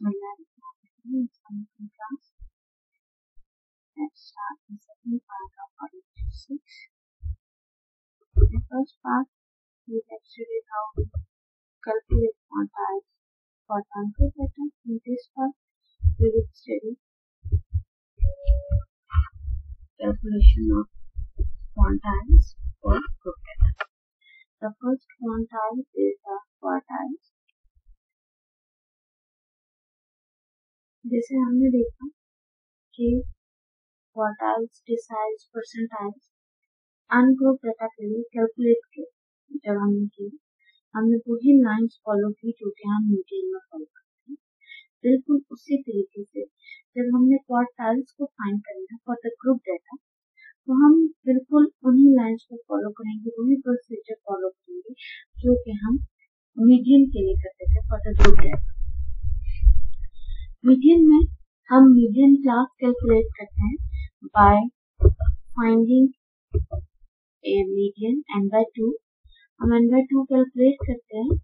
Bismillahirrahmanirrahim. class. Let's start the second part of lecture 6. The first part we actually how to calculate quantiles for concrete data. In this part we will study calculation of quantiles for group data. The first quantile is the quartiles. जैसे हमने देखा कि quartiles deciles percentiles ungroup data के लिए calculate किए, जब हमने किया हमने वही लाइंस फॉलो की जो कि हम मीडियन में फॉलो करते हैं। बिल्कुल उसी तरीके से जब हमने क्वार्टाइल्स को फाइंड करना फॉर द ग्रुप डाटा तो हम बिल्कुल उन्हीं लाइंस को फॉलो करेंगे वही प्रोसीजर फॉलो करेंगे जो कि हम मीडियन के लिए करते थे for the group data median में हम मीडियन क्लास कैलकुलेट करते हैं by finding a median N by two हम एन बाय टू कैलकुलेट करते हैं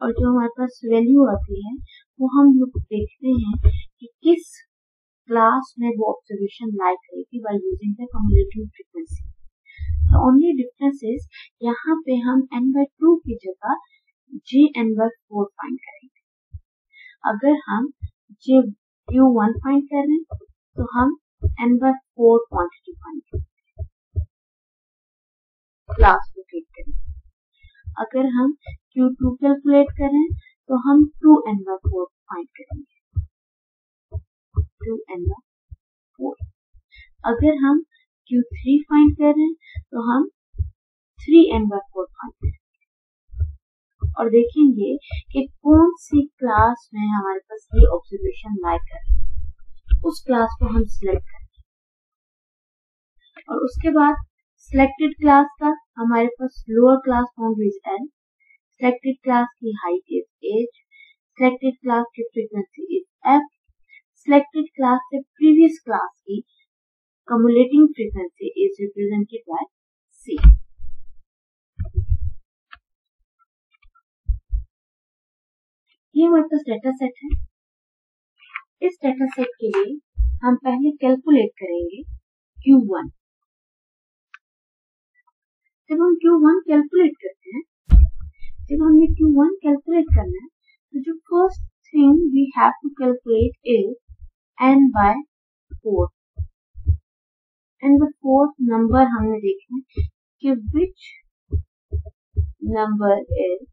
और जो हमारे पास वैल्यू आती है, वो हम लोग देखते हैं कि किस क्लास में वो ऑब्जर्वेशन लाई करेगी by using the cumulative frequency only difference is यहाँ पे हम एन बाय टू की जगह जी एन बाय फोर फाइंड करेंगे। अगर हम नीचे Q वन फाइंड कर रहे हैं तो हम n by four quantity find करते क्लास को ठीक करें अगर हम Q2 कैलकुलेट करें तो हम 2n बाय 4 फाइंड करेंगे। 2n बाय 4 अगर हम Q3 फाइंड करें तो हम 3n बाय 4 फाइंड करेंगे। और देखेंगे कि कौन सी क्लास में हमारे पास ये ऑब्जर्वेशन लाइक है। उस क्लास को हम सिलेक्ट करें और उसके बाद सिलेक्टेड क्लास का हमारे पास lower class boundary is L selected class की height is h selected class की frequency is f selected class से प्रीवियस क्लास की cumulating frequency is represented by c ये हमारे पास डेटा सेट है। इस डेटा सेट के लिए हम पहले कैलकुलेट करेंगे Q1 जब हम Q1 कैलकुलेट करते हैं, जब हमने Q1 कैलकुलेट करना है तो जो first thing we have to calculate is n बाय 4 एंड द फोर्थ नंबर हमने देखना है कि which number is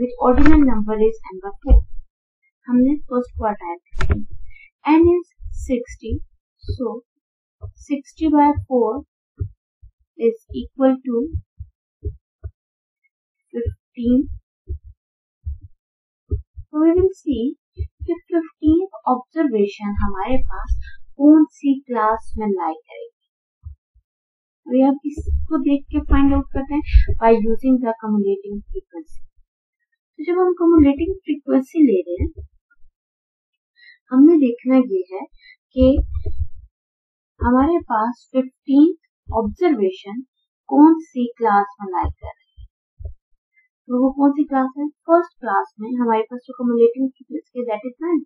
which ordinal number is n by 4. हमने first quartile n is 60 so 60 by 4 is equal to 15 so we will see कि 15th observation हमारे पास कौन सी क्लास में लाई करेगी। अभी आप इसको देख के फाइंड आउट करते हैं? By using the cumulating frequency तो जब हम कम्युलेटिंग फ्रीक्वेंसी ले रहे हैं, हमने देखना ये है कि हमारे पास फिफ्टीन ऑब्जर्वेशन कौन सी क्लास में लाइक कर रही है? तो वो कौन सी क्लास है? फ़र्स्ट क्लास में हमारे पास जो cumulating frequency that is nine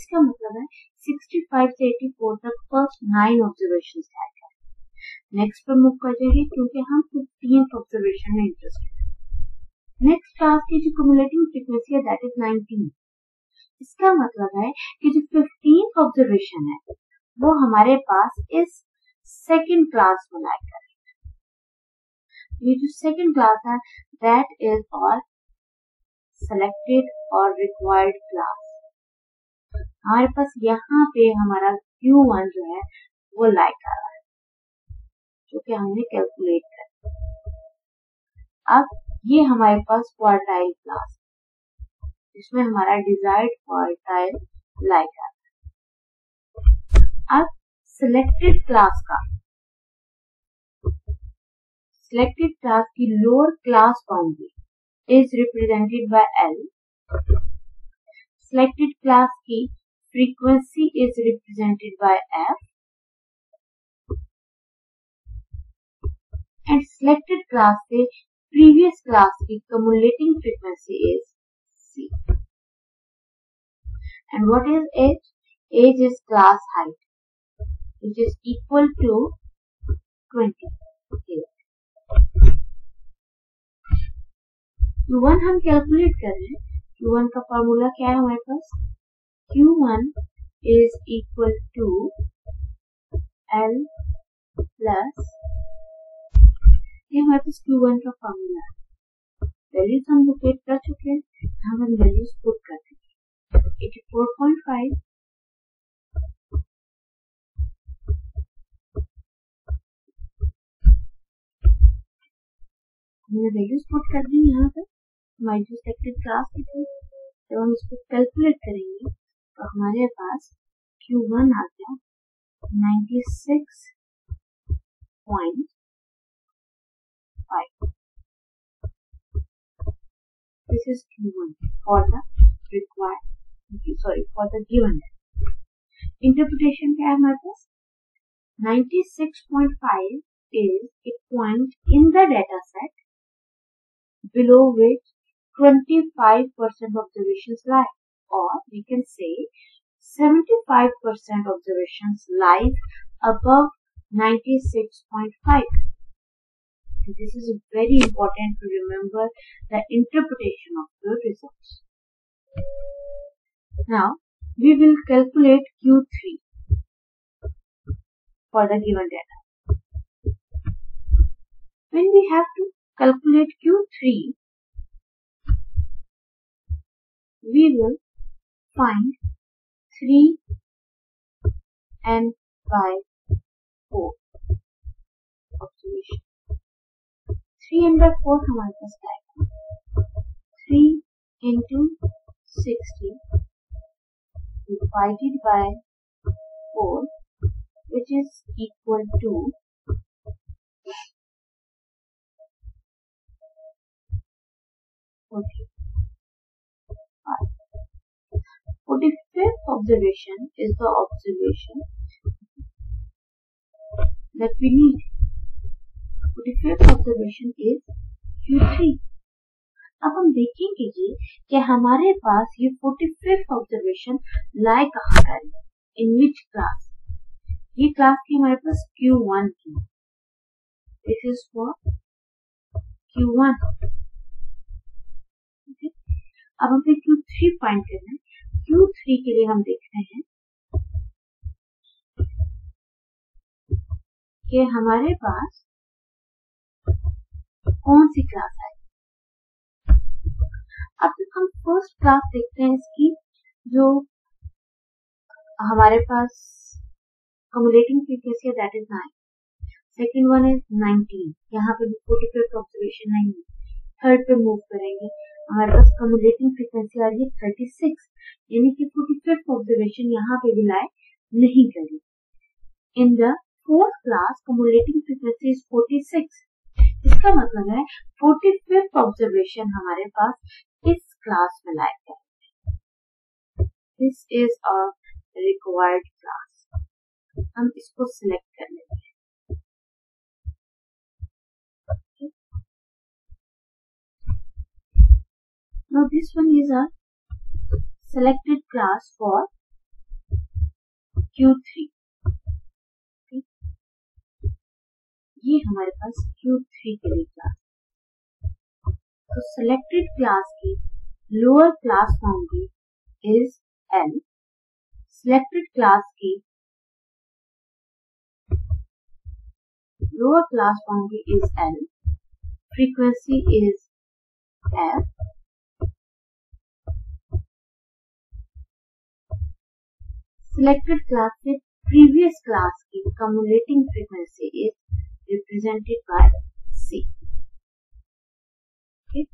इसका मतलब है 65 से 84 तक first nine observation like next पर मूव कर जाएगी, क्योंकि हम फिफ्टीन ऑब्जर्वेशन में इंटरेस्टेड नेक्स्ट क्लास की जो कम्युलेटिंग फ्रीक्वेंसी है दैट इज़ 19 इसका मतलब है कि जो फिफ्टीन ऑब्जर्वेशन है, वो हमारे पास इस सेकंड क्लास में लाइक करेगा ये जो सेकंड क्लास है दैट इज़ और सेलेक्टेड और रिक्वायर्ड क्लास हमारे पास यहाँ पे हमारा Q1 जो है, वो लाइक कर रहा है, जो कि हमने कैलकुलेट अब ये हमारे पास क्वार्टाइल क्लास जिसमें हमारा डिजायर्ड क्वार्टाइल लाइक आता है। अब सिलेक्टेड क्लास का। सिलेक्टेड क्लास की lower class boundary is represented by L selected class की frequency is represented by f and selected class से previous class की cumulating frequency is C. And what is age? Age is class height, which is equal to 20. Q1 हम calculate कर रहे हैं Q1 का formula क्या है हमारे पास Q1 is equal to L plus ये हमारे पास क्यू वन का फॉर्मूला है। वैल्यूज़ हम लोकेट कर चुके हैं, हम हम वैल्यूज़ पुट कर देंगे 84.5 हमने वैल्यूज़ पुट कर दी यहाँ पर हमारी जो सेक्टेड क्लास की थी, जब हम इसको कैलकुलेट करेंगे तो हमारे पास Q1 आ गया। 96.5 this is Q1 for the required sorry for the given interpretation क्या है हमारे पास 96.5 is a point in the data set below which 25% observations lie or we can say 75% observations lie above 96.5 this is very important to remember the interpretation of the results now we will calculate q3 for the given data when we have to calculate Q3, we will find 3 and 5, 4 observation. 3 into by 4 to multiply. 3 into 60 divided by 4 which is equal to 40. Right. 45th observation is the observation that we need Forty-fifth observation is Q3. अब हम देखेंगे कि हमारे पास ये forty fifth observation लाए कहाँ कर इन which class ये क्लास की हमारे पास Q1 की। दिस इज़ फॉर Q1 अब हमें क्यू थ्री फाइंड करना है। क्यू थ्री के लिए हम देख रहे हैं कि हमारे पास कौन सी क्लास है? अब तक हम फ़र्स्ट क्लास देखते हैं इसकी, जो हमारे पास कमुलेटिंग फ्रीक्वेंसी है that is nine second one is nineteen यहाँ पे फोर्टी फिफ्थ ऑब्जर्वेशन नहीं है थर्ड पे मूव करेंगे। हमारे पास कमुलेटिंग फ्रीक्वेंसी आ रही है थर्टी सिक्स यानी कि फोर्टी फिफ्थ ऑब्जर्वेशन यहाँ पे भी लाए, नहीं करी। In the fourth class cumulating frequency is forty six इसका मतलब है फोर्टी फिफ्थ ऑब्जर्वेशन हमारे पास इस क्लास में लाए गए this is a required class हम इसको सिलेक्ट कर लेते हैं। Now this one is a selected class for Q3. ये हमारे पास Q3 के लिए क्लास तो सिलेक्टेड क्लास की lower class boundary is L selected class की lower class boundary is L frequency is F selected class से प्रीवियस क्लास की cumulating frequency is represented by C. Okay.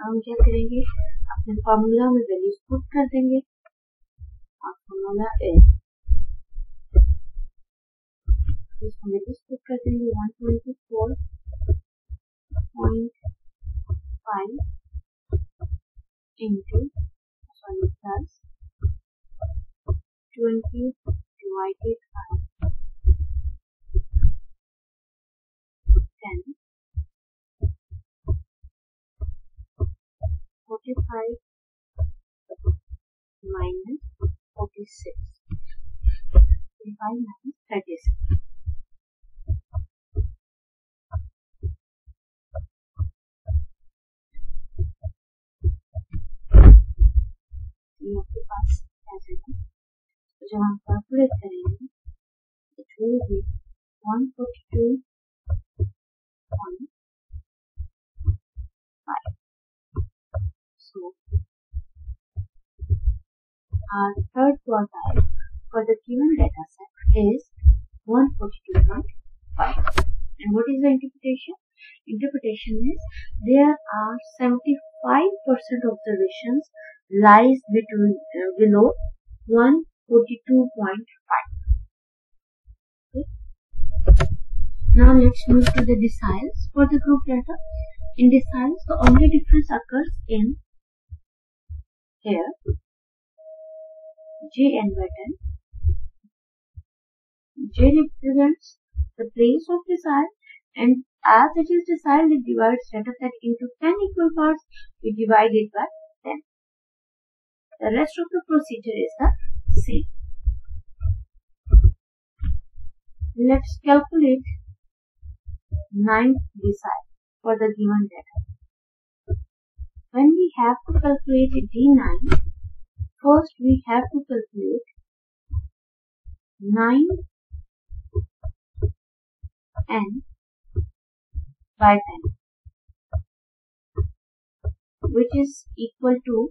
हम क्या करेंगे अपने फॉर्मूला में वैल्यूज़ पुट कर देंगे और फॉर्मूला is इसको वैल्यूज़ पुट कर देंगे five into sorry plus 20 divided by 45 minus 46. 35 minus 36. ये आपके पास ऐसे है तो जब हम कैलकुलेट करेंगे it will be 142.5 our third quartile for the given data set is 142.5 and what is the interpretation? Interpretation is there are 75% observations lies between uh, below 142.5 okay. now let's move to the deciles for the group data. In deciles the only difference occurs in here j 10 j represents the place of decile and as it is it divides data set into 10 equal parts we divide it by 10 the rest of the procedure is the same. Let's calculate ninth decile for the given data. When we have to calculate D9, first we have to calculate 9 n by 10 which is equal to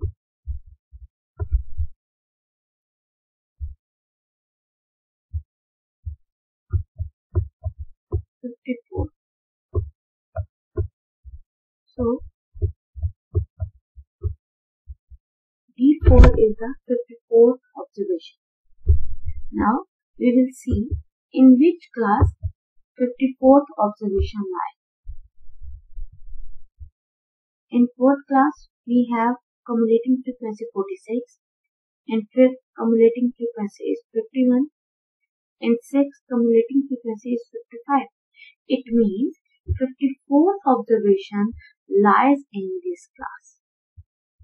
54. So, D4 is the 54th observation. Now, we will see in which class 54th observation lies. In fourth class, we have cumulating frequency 46. In fifth, cumulating frequency is 51. In sixth, cumulating frequency is 55. It means 54th observation lies in this class.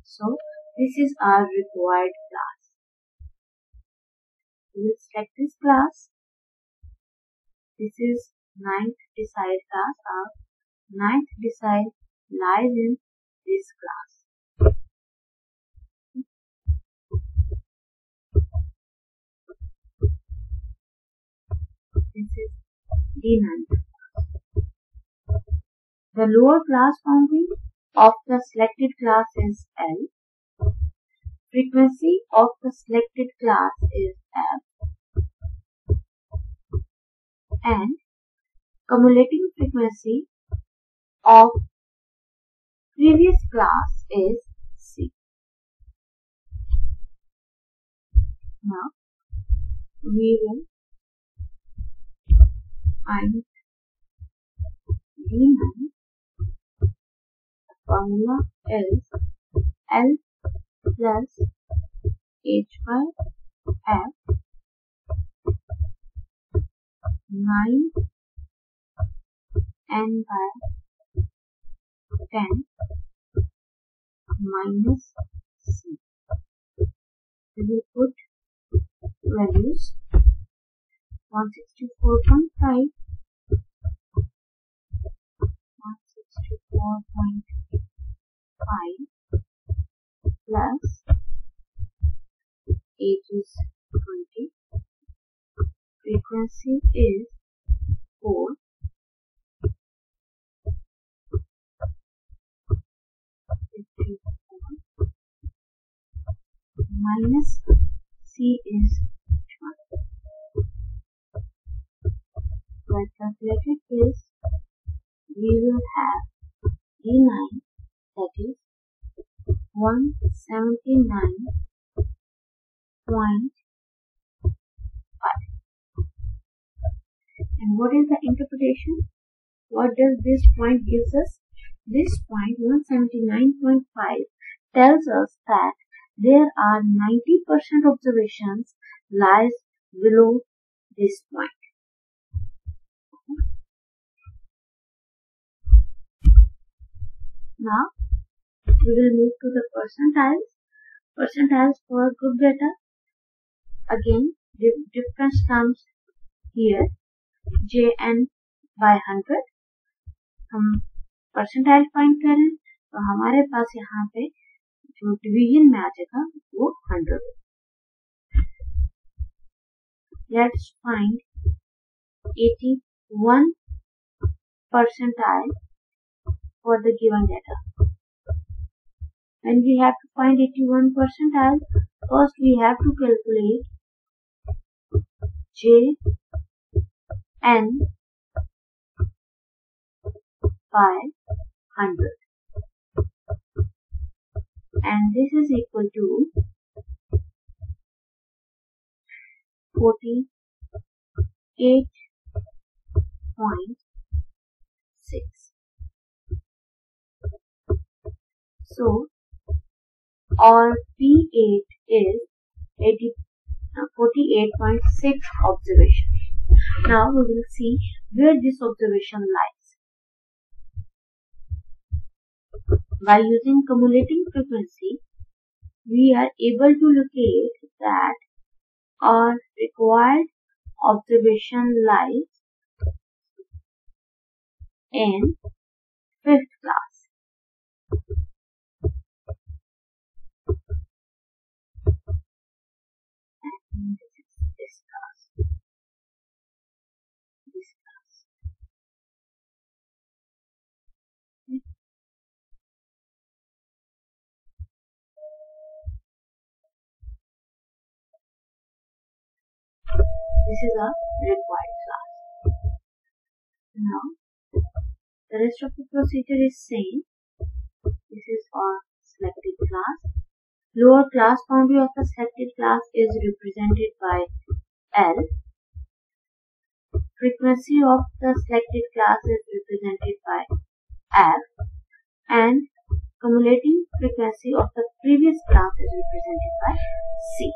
So, this is our required class. We select this class. This is ninth decile class. Our ninth decile lies in this class. This is D9. The lower class boundary of the selected class is L. Frequency of the selected class is F. And cumulating frequency of previous class is C. Now, we will find D9 formula is L plus H by F 9 N by 10 minus C. We will put values 164.5 164.5 plus age is 20 frequency is 4 minus C is 12. By calculated this, we will have D9 that is 179.5. And what is the interpretation? What does this point gives us? This point 179.5 tells us that there are 90% observations lies below this point. Now we will move to the percentiles. percentiles for group data again the difference comes here j n by 100 हम percentile find करें तो हमारे पास यहाँ पे जो division में आ जाएगा, वो 100 let's find 81 percentile for the given data when we have to find 81 percentile first we have to calculate J n by 100 and this is equal to 48.6 So, our P8 is 80, uh, 48.6 observation. Now we will see where this observation lies. By using cumulating frequency, we are able to locate that our required observation lies in fifth class. This is this is a required class. Now, the rest of the procedure is same. This is our selected class. Lower class boundary of the selected class is represented by L. Frequency of the selected class is represented by F. And cumulative frequency of the previous class is represented by C.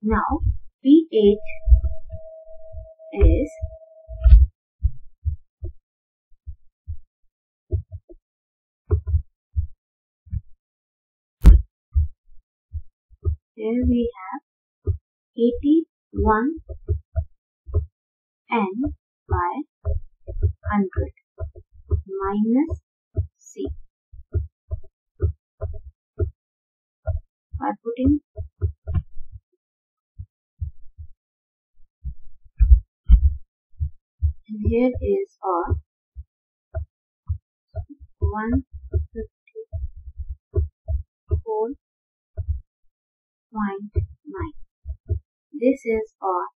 Now, P8 is here we have 81 n by 100 minus c. By putting and here is our 154.9 this is our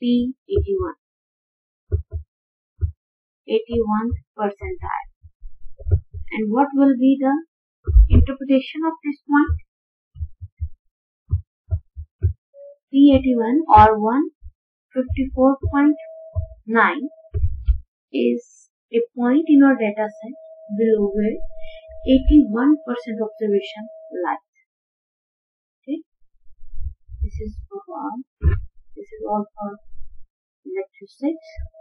P81 81 percentile. And what will be the interpretation of this point? P81 or 154.9 is a point in our data set below where 81% observation lies. This is for 1. This is all for lecture 6.